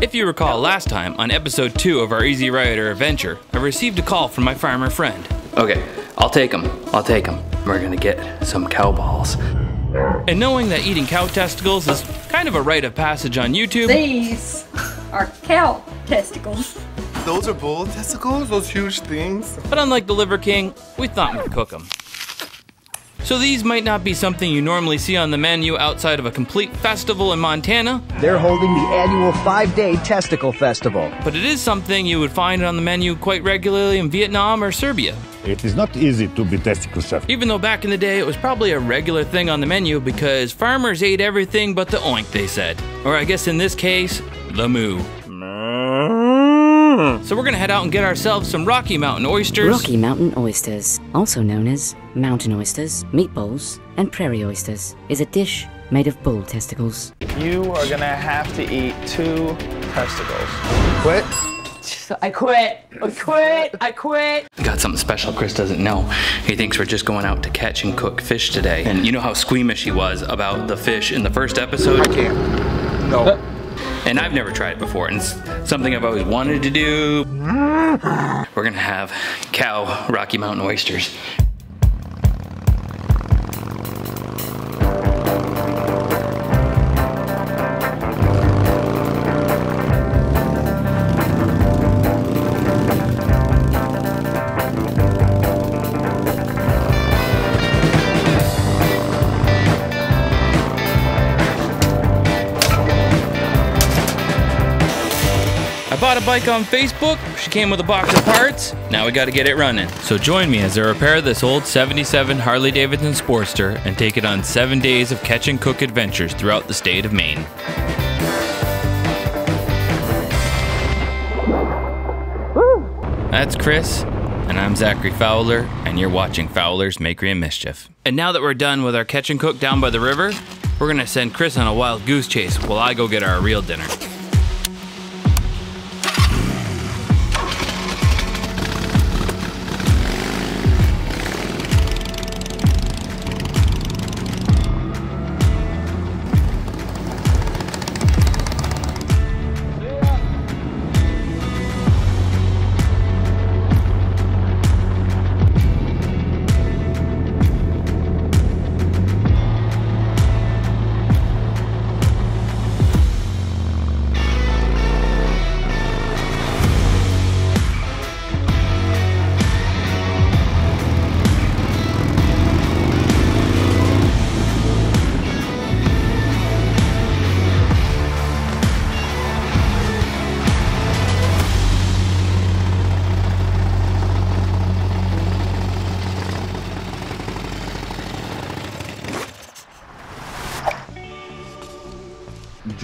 If you recall last time, on episode 2 of our Easy Rider adventure, I received a call from my farmer friend. Okay, I'll take them. I'll take them. We're gonna get some cow balls. And knowing that eating cow testicles is kind of a rite of passage on YouTube, These are cow testicles. Those are bull testicles? Those huge things? but unlike the Liver King, we thought we'd cook them. So these might not be something you normally see on the menu outside of a complete festival in Montana, They're holding the annual five day testicle festival. but it is something you would find on the menu quite regularly in Vietnam or Serbia. It is not easy to be testicle chef. Even though back in the day it was probably a regular thing on the menu because farmers ate everything but the oink, they said. Or I guess in this case, the moo. So we're gonna head out and get ourselves some Rocky Mountain oysters. Rocky Mountain oysters, also known as mountain oysters, meatballs, and prairie oysters, is a dish made of bull testicles. You are gonna have to eat two testicles. Quit? I quit. I quit. I quit. Got something special Chris doesn't know. He thinks we're just going out to catch and cook fish today. And you know how squeamish he was about the fish in the first episode? I can't. No. Uh, And I've never tried it before, and it's something I've always wanted to do. We're gonna have cow Rocky Mountain oysters. I bought a bike on Facebook. She came with a box of parts. Now we gotta get it running. So join me as I repair this old 77 Harley Davidson Sportster and take it on seven days of catch and cook adventures throughout the state of Maine. That's Chris, and I'm Zachary Fowler, and you're watching Fowler's Makery and Mischief. And now that we're done with our catch and cook down by the river, we're gonna send Chris on a wild goose chase while I go get our real dinner.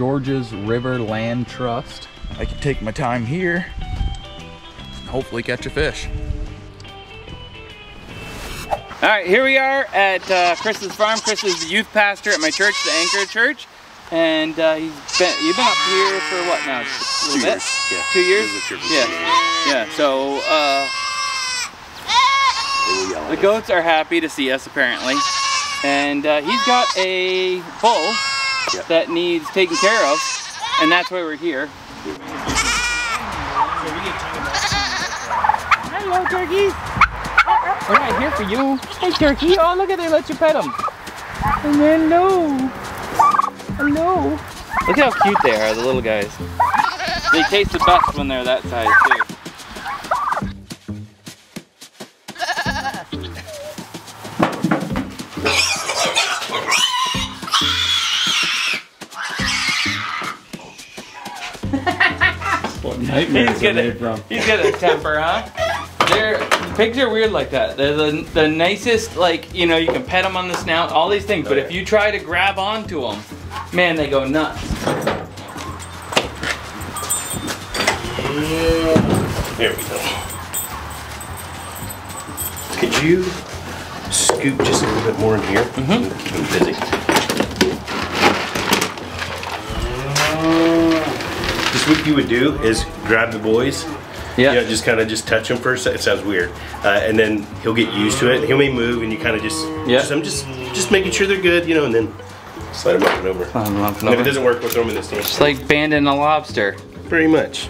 George's River Land Trust. I can take my time here and hopefully catch a fish. All right, here we are at uh, Chris's farm. Chris is the youth pastor at my church, the Anchor Church, and uh, he's been you've been up here for what now? A little bit? Yeah. Two years. Yeah. Yeah. So uh, the goats are happy to see us apparently, and uh, he's got a bull that needs taken care of, and that's why we're here. Hello, turkeys. We're not here for you. Hey, turkey. Oh, look at they let you pet them. Hello. Hello. Look how cute they are, the little guys. They taste the best when they're that size, too. He's got a, he's got a temper, huh? They're pigs are weird like that. They're the, the nicest, like you know, you can pet them on the snout, all these things. But if you try to grab onto them, man, they go nuts. There we go. Could you scoop just a little bit more in here? Mm-hmm. Keep him busy. Just what you would do is grab the boys. Yeah. You know, just kind of just touch him for a second. It sounds weird, uh, and then he'll get used to it. He may move, and you kind of just, Yeah. just, I'm just, just making sure they're good, you know, and then slide them up and over. Slide 'em up and And if it doesn't work, we'll throw them in this tank. It's like banding a lobster. Pretty much.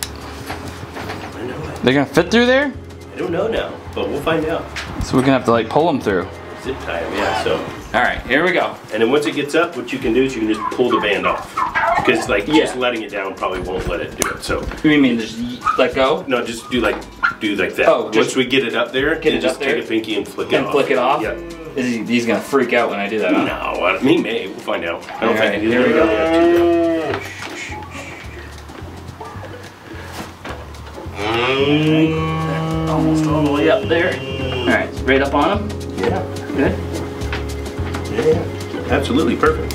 They're gonna fit through there? I don't know now, but we'll find out. So we're gonna have to like pull them through. Zip tie 'em, yeah. So, All right, here we go. and then once it gets up, what you can do is you can just pull the band off, because like Yeah. just letting it down probably won't let it do it. So, What do you mean, just let go? no, just do like do like that. Oh, once we get it up there, get it just there? take a pinky and flick it And off. flick it off? Yeah. Is he, he's gonna freak out when I do that. huh? No, I me may. We'll find out. I don't All think right, here we go. have. Almost all the way up there. All right, straight up on him. Yeah. Good. Yeah. Absolutely perfect.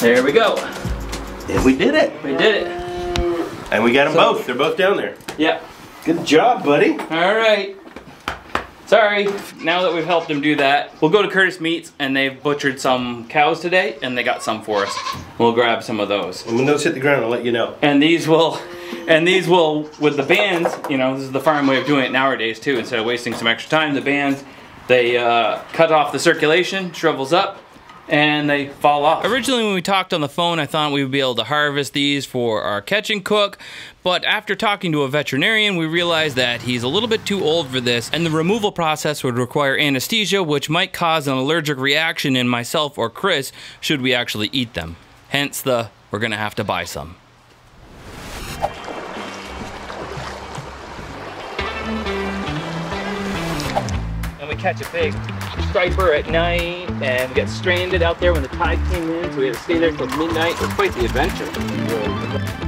There we go. And we did it. We did it. And we got them both. They're both down there. Yep. Good job, buddy. All right. Sorry. Now that we've helped him do that, we'll go to Curtis Meats and they've butchered some cows today and they got some for us. We'll grab some of those. And when those hit the ground, I'll let you know. And these will, and these will, with the bands, you know, this is the farm way of doing it nowadays too. Instead of wasting some extra time, the bands, they uh, cut off the circulation, shrivels up, and they fall off. Originally when we talked on the phone, I thought we would be able to harvest these for our catch and cook, but after talking to a veterinarian, we realized that he's a little bit too old for this, and the removal process would require anesthesia, which might cause an allergic reaction in myself or Chris should we actually eat them. Hence the, we're gonna have to buy some. And we catch a big striper at night and we got stranded out there when the tide came in so we had to stay there till midnight. It was quite the adventure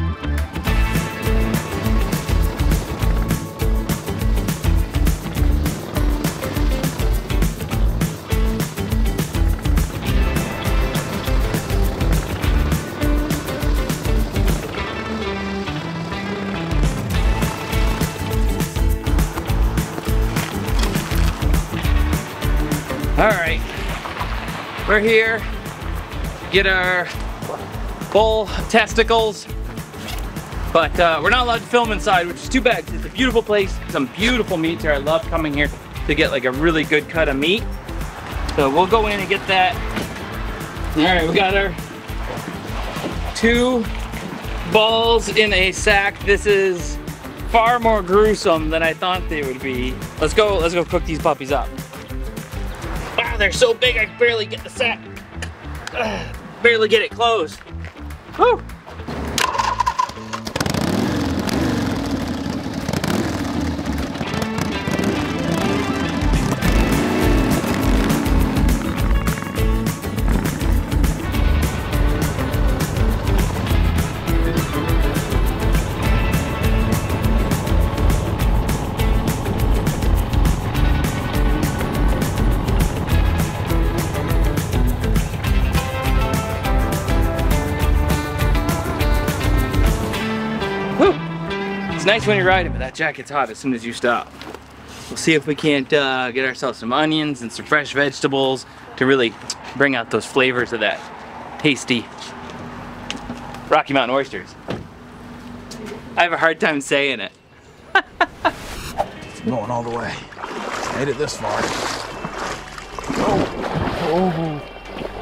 we're here. Get our bull testicles. But uh, we're not allowed to film inside which is too bad. it's a beautiful place. Some beautiful meats here. I love coming here to get like a really good cut of meat. So we'll go in and get that. All right we got our two balls in a sack. This is far more gruesome than i thought they would be. Let's go let's go cook these puppies up They're so big I barely get the sack. Ugh, barely get it closed. Whew. Nice when you're riding, but that jacket's hot as soon as you stop. We'll see if we can't uh, get ourselves some onions and some fresh vegetables to really bring out those flavors of that tasty Rocky Mountain oysters. I have a hard time saying it. Going all the way. Made it this far. Oh, oh,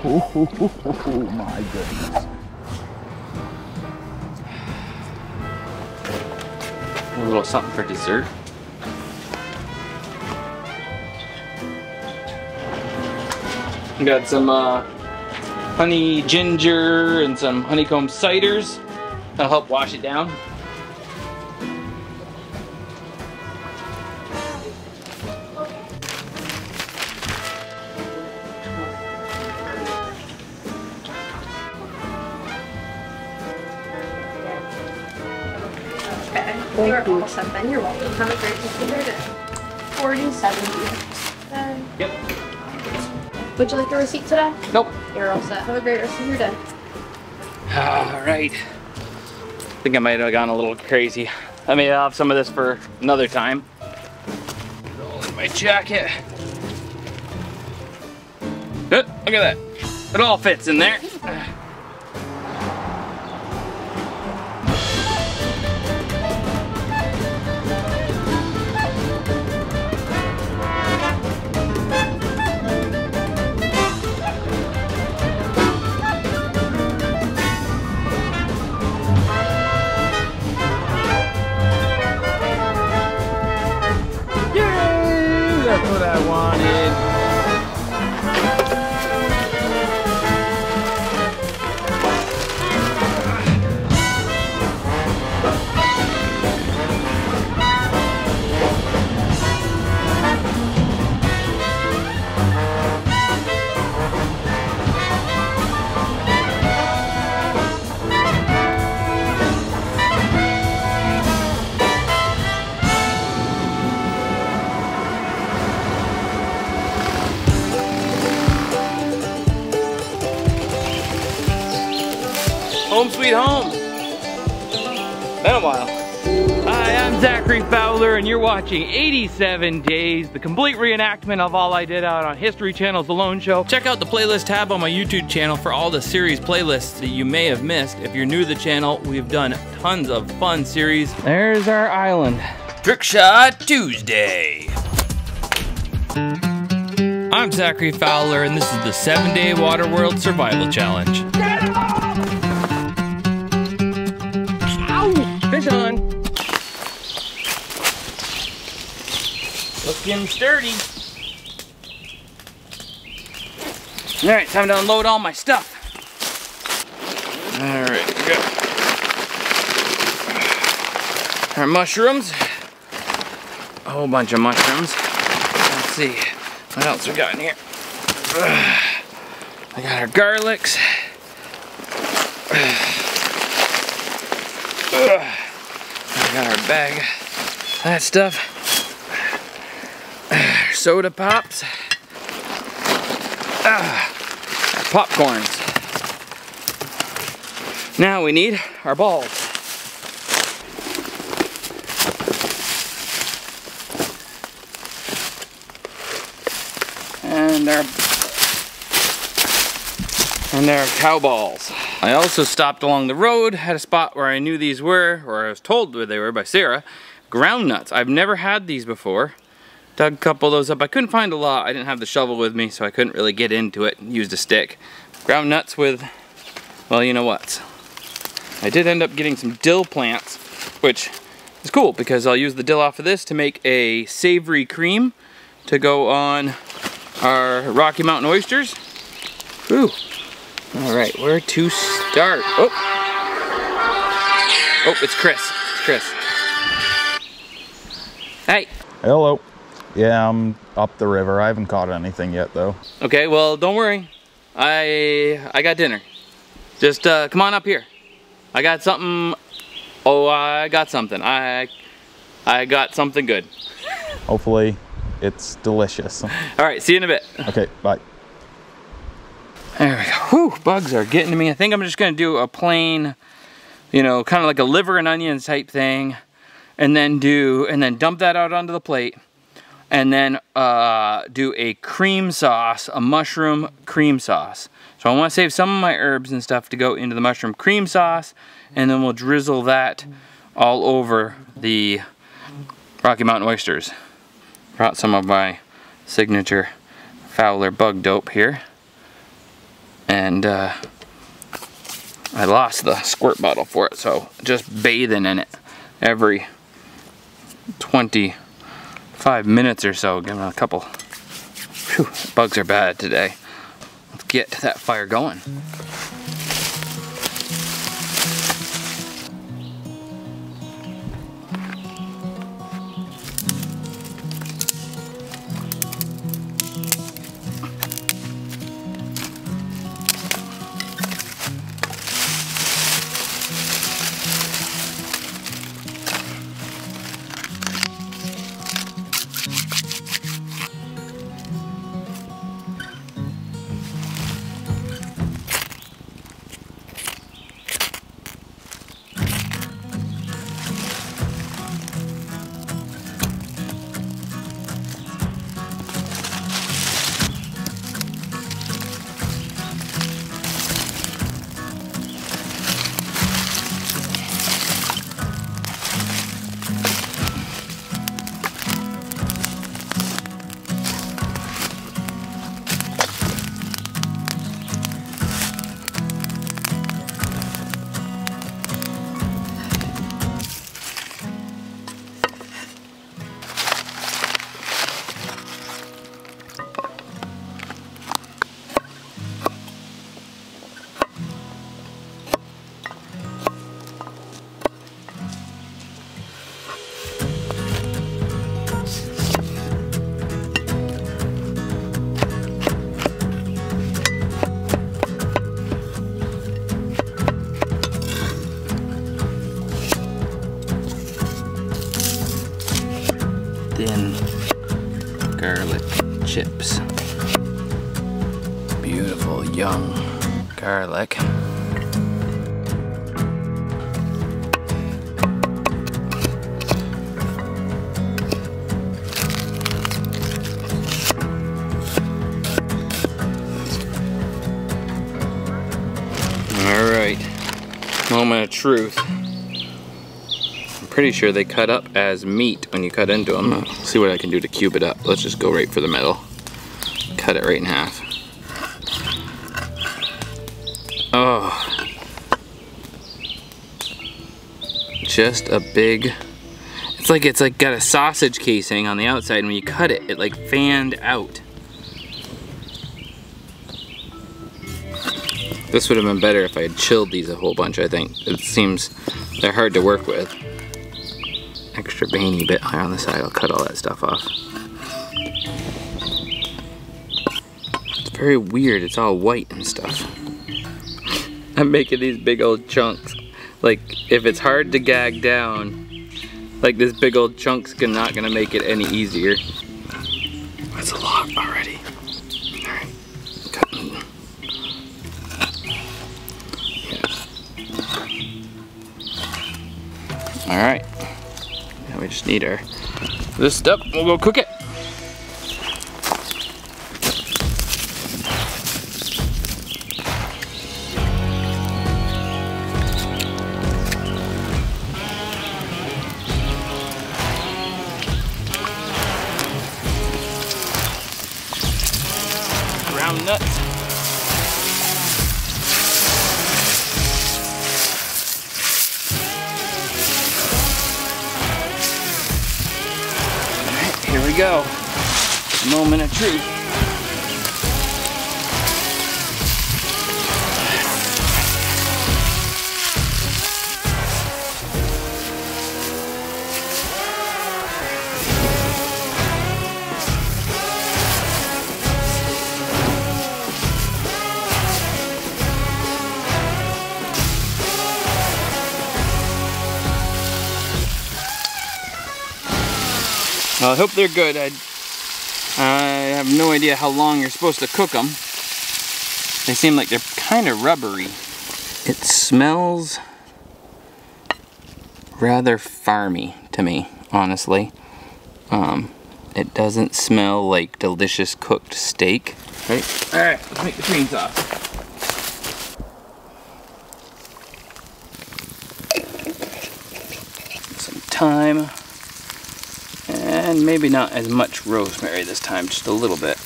oh, oh my goodness. A little something for dessert. Got some uh, honey ginger and some honeycomb ciders. That'll help wash it down. You are all set then. You're welcome. Have a great rest of your day. 4070. Yep. Would you like a receipt today? Nope. You're all set. Have a great rest of your day. All right. I think I might have gone a little crazy. I may have some of this for another time. Roll in my jacket. Look at that. It all fits in there. Hi, I'm Zachary Fowler and you're watching 87 Days, the complete reenactment of all I did out on History Channel's Alone Show. Check out the playlist tab on my YouTube channel for all the series playlists that you may have missed. If you're new to the channel, we've done tons of fun series. There's our island. Trick Shot Tuesday. I'm Zachary Fowler and this is the 7 Day Waterworld Survival Challenge. Looking sturdy. All right, time to unload all my stuff. All right, our mushrooms. A whole bunch of mushrooms. Let's see, what else we got in here? I got our garlics. I got our bag, that stuff. Soda pops. Ah, popcorns. Now we need our balls. And our and our cow balls. I also stopped along the road, had a spot where I knew these were, or I was told where they were by Sarah. Ground nuts. I've never had these before. Dug a couple of those up. I couldn't find a lot. I didn't have the shovel with me, so I couldn't really get into it. Used a stick. Ground nuts with, well, you know what. I did end up getting some dill plants, which is cool because I'll use the dill off of this to make a savory cream to go on our Rocky Mountain oysters. Ooh. All right, where to start? Oh, oh, it's Chris. It's Chris. Hey. Hello. Yeah, I'm up the river. I haven't caught anything yet, though. Okay, well, don't worry. I I got dinner. Just uh, come on up here. I got something. Oh, I got something. I I got something good. Hopefully, it's delicious. All right, see you in a bit. Okay, bye. There we go. Whew, bugs are getting to me. I think I'm just gonna do a plain, you know, kind of like a liver and onions type thing, and then do, and then dump that out onto the plate, and then uh, do a cream sauce, a mushroom cream sauce. So I wanna save some of my herbs and stuff to go into the mushroom cream sauce, and then we'll drizzle that all over the Rocky Mountain oysters. Brought some of my signature Fowler bug dope here and uh, I lost the squirt bottle for it so just bathing in it every 25 minutes or so giving it a couple. Whew, bugs are bad today. Let's get that fire going Moment of truth. I'm pretty sure they cut up as meat when you cut into them. See what I can do to cube it up. Let's just go right for the middle. Cut it right in half. Oh. Just a big, it's like it's like got a sausage casing on the outside and when you cut it, it like fanned out. This would have been better if I had chilled these a whole bunch, I think. It seems they're hard to work with. Extra veiny bit higher on the side, I'll cut all that stuff off. It's very weird, it's all white and stuff. I'm making these big old chunks. Like, if it's hard to gag down, like this big old chunk's not gonna make it any easier. Alright. Now we just need our this stuff. We'll go cook it. Go. Moment of truth. I hope they're good. I, I have no idea how long you're supposed to cook them. They seem like they're kind of rubbery. It smells rather farmy to me, honestly. Um, it doesn't smell like delicious cooked steak. Right? Alright, let's make the cream sauce. Some thyme. And maybe not as much rosemary this time, just a little bit.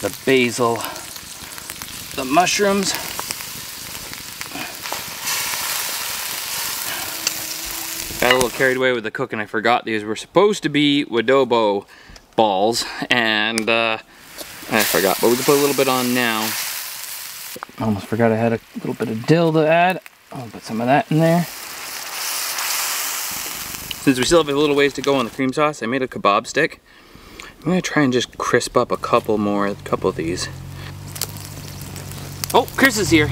The basil, the mushrooms. Got a little carried away with the cooking. I forgot these were supposed to be adobo balls, and uh, I forgot, but we can put a little bit on now. Almost forgot I had a little bit of dill to add. I'll put some of that in there. Since we still have a little ways to go on the cream sauce, I made a kebab stick. I'm gonna try and just crisp up a couple more, a couple of these. Oh, Chris is here.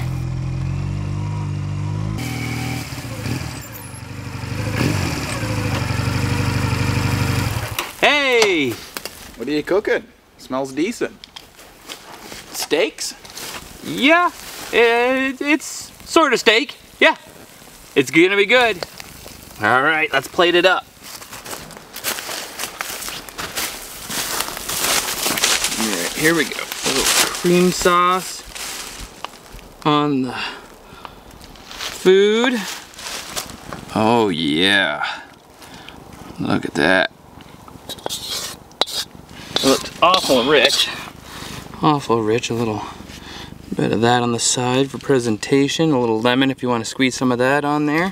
Hey! What are you cooking? Smells decent. Steaks? Yeah, it, it's sort of steak. Yeah, it's gonna be good. All right, let's plate it up. All right, here we go. A little cream sauce on the food. Oh yeah. Look at that. It looks awful rich. Awful rich. A little bit of that on the side for presentation. A little lemon if you want to squeeze some of that on there.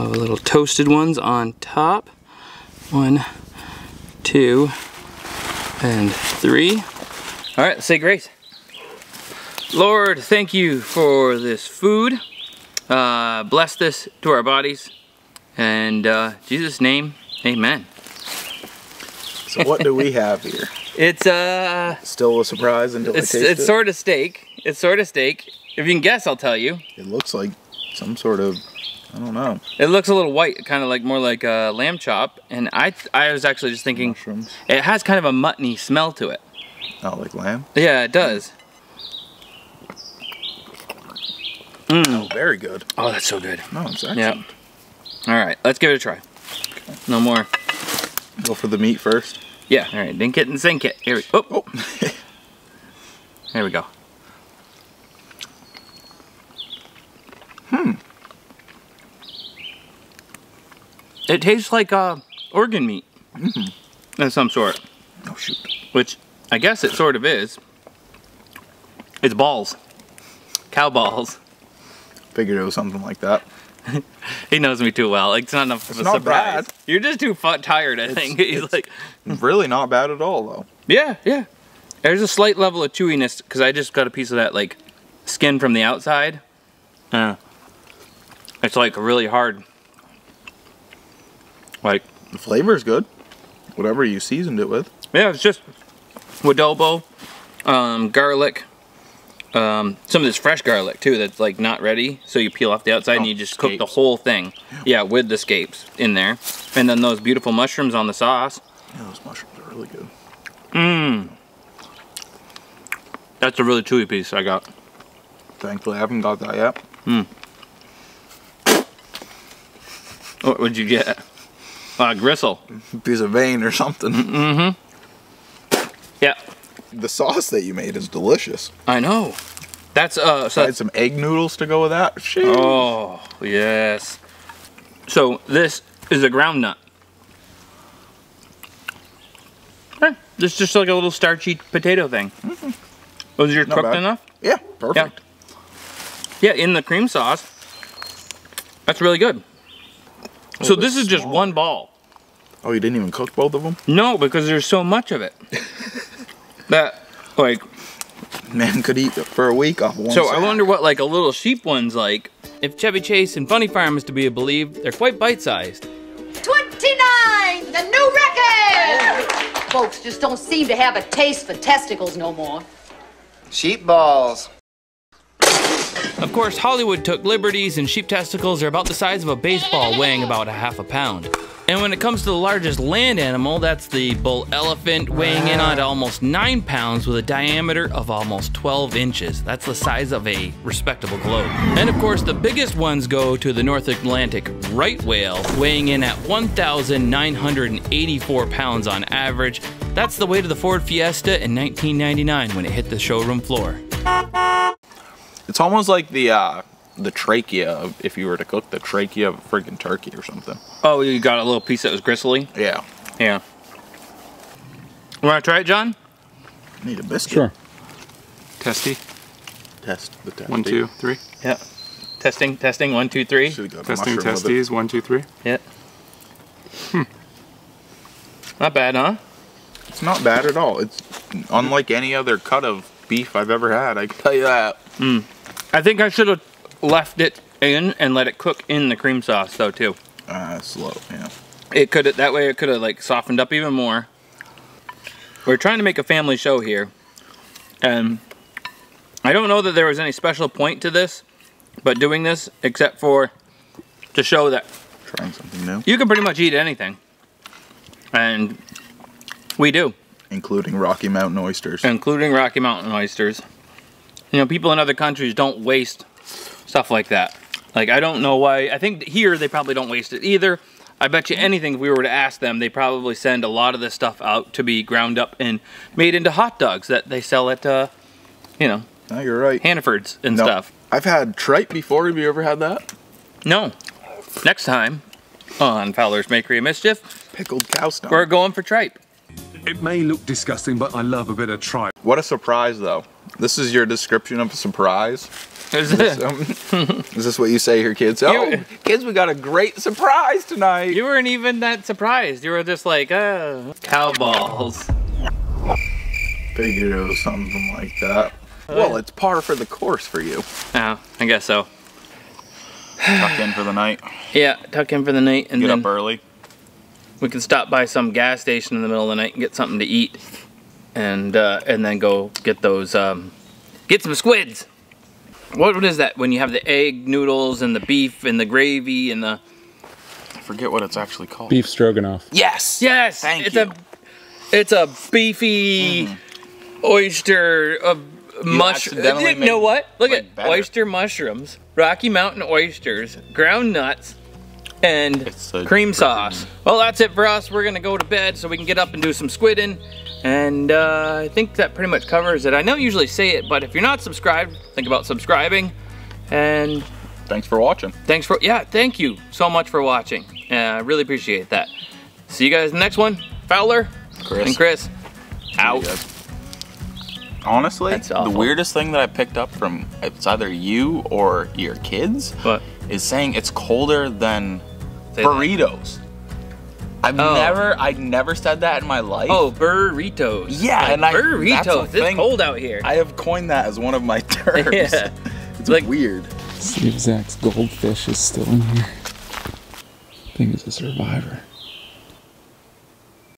Uh, little toasted ones on top. One, two, and three. All right, say grace. Lord, thank you for this food. Uh, bless this to our bodies. And uh, Jesus' name, amen. So what do we have here? It's uh, Still a surprise until it's I taste it's it. sort of steak. It's sort of steak. If you can guess, I'll tell you. it looks like some sort of, I don't know, It looks a little white, kind of like more like a lamb chop. And I I was actually just thinking mushrooms. it has kind of a muttony smell to it. Oh, like lamb? Yeah, it does. Oh, Mm. very good. Oh, that's so good. No, it's excellent. Yep. All right, let's give it a try. No more. Go for the meat first. Yeah. All right, dink it and sink it. Here we. Oh, Oh, here we go. It tastes like uh, organ meat of some sort. Oh shoot. Which I guess it sort of is. It's balls. Cow balls. Figured it was something like that. He knows me too well. Like, it's not enough of It's a not surprise. bad. You're just too tired, I think. He's like, Really not bad at all though. yeah, yeah. There's a slight level of chewiness because I just got a piece of that like skin from the outside. Uh, it's like really hard. Like, The flavor is good. Whatever you seasoned it with. yeah, it's just adobo, um, garlic, um, some of this fresh garlic too that's like not ready. So you peel off the outside and Oh, you just cook the whole thing. Yeah, with the scapes in there. And then those beautiful mushrooms on the sauce. Yeah, those mushrooms are really good. Mmm. That's a really chewy piece I got. Thankfully, I haven't got that yet. Mmm. What would you get? Uh, gristle. Piece of vein or something. Mm-hmm. Yeah, The sauce that you made is delicious. I know. That's uh. So I had some egg noodles to go with that. Sheesh. oh yes. So this is a ground nut. Eh, This is just like a little starchy potato thing. Mm -hmm. Was your cooked bad. enough? Yeah, perfect. Yeah, in the cream sauce. That's really good. So this is just one ball. Oh, you didn't even cook both of them? No, because there's so much of it. that like Man could eat for a week off one So I wonder what like a little sheep one's like. If Chevy Chase and Funny Farm is to be believed, they're quite bite-sized. 29, the new record! Folks just don't seem to have a taste for testicles no more. Sheep balls. Of course, Hollywood took liberties and sheep testicles are about the size of a baseball weighing about a half a pound. And when it comes to the largest land animal, that's the bull elephant weighing in on almost 9 pounds with a diameter of almost 12 inches. That's the size of a respectable globe. And of course, the biggest ones go to the North Atlantic right whale, weighing in at 1,984 pounds on average. That's the weight of the Ford Fiesta in 1999 when it hit the showroom floor. It's almost like the uh, the trachea of if you were to cook the trachea of a freaking turkey or something. Oh, you got a little piece that was gristly? Yeah. Yeah. Want to try it, John? Need a biscuit. Sure. Testy. Test the test. One, two, three. Yeah. Testing, testing, one, two, three. Should've got a Testing mushroom testes. One, two, three. Yeah. Hmm. Not bad, huh? It's not bad at all. It's unlike any other cut of beef I've ever had. I can tell you that. I think I should have left it in and let it cook in the cream sauce though too. Uh, slow. Yeah. It could have that way it could have like softened up even more. We're trying to make a family show here, and I don't know that there was any special point to this, but doing this except for to show that Trying something new, you can pretty much eat anything, and we do. including Rocky Mountain oysters. including Rocky Mountain oysters. You know, people in other countries don't waste stuff like that. Like, I don't know why. I think here they probably don't waste it either. I bet you anything, if we were to ask them, they probably send a lot of this stuff out to be ground up and made into hot dogs that they sell at, uh, you know, no, you're right. Hannaford's and No, stuff. I've had tripe before. Have you ever had that? No. Next time on Fowler's Makery of Mischief, Pickled cow stomach. we're going for tripe. It may look disgusting, but I love a bit of tripe. What a surprise, though. This is your description of a surprise. Is Is um, is this what you say here, kids? Oh, kids, we got a great surprise tonight. You weren't even that surprised. You were just like, uh, cow balls. Figured it was something like that. Well, it's par for the course for you. Oh, I guess so. Tuck in for the night. Yeah, tuck in for the night, and Get then up early. we can stop by some gas station in the middle of the night and get something to eat, and uh, and then go get those um, get some squids. What what is that when you have the egg noodles and the beef and the gravy and the I forget what it's actually called. Beef stroganoff. Yes. yes, Thank it's you. a it's a beefy mm-hmm. oyster uh, of mushroom. Uh, accidentally You know what? Look like, at better. oyster mushrooms, Rocky Mountain oysters, ground nuts, and cream sauce. Well, that's it for us. We're gonna go to bed so we can get up and do some squidding. And uh, I think that pretty much covers it. I don't usually say it, but if you're not subscribed, think about subscribing. And thanks for watching. Thanks for, yeah, thank you so much for watching. Uh, I really appreciate that. See you guys in the next one. Fowler Chris. and Chris. Out. Honestly, the weirdest thing that I picked up from it's either you or your kids What? is saying it's colder than Say that. Burritos. I've Oh. never, I never said that in my life. Oh, burritos. Yeah, Like and I- burritos. the It's thing. cold out here. I have coined that as one of my terms. Yeah. It's Like- weird. See if Zach's goldfish is still in here. I think it's a survivor.